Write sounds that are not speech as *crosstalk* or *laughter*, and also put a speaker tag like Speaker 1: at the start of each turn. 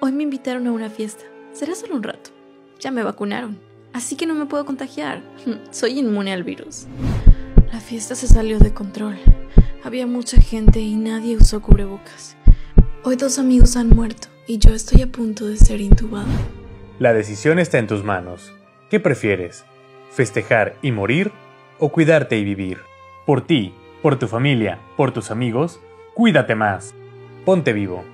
Speaker 1: Hoy me invitaron a una fiesta. Será solo un rato. Ya me vacunaron. Así que no me puedo contagiar. *laughs* Soy inmune al virus. La fiesta se salió de control. Había mucha gente y nadie usó cubrebocas. Hoy dos amigos han muerto y yo estoy a punto de ser intubada.
Speaker 2: La decisión está en tus manos. ¿Qué prefieres? ¿Festejar y morir o cuidarte y vivir? Por ti, por tu familia, por tus amigos, cuídate más. Ponte vivo.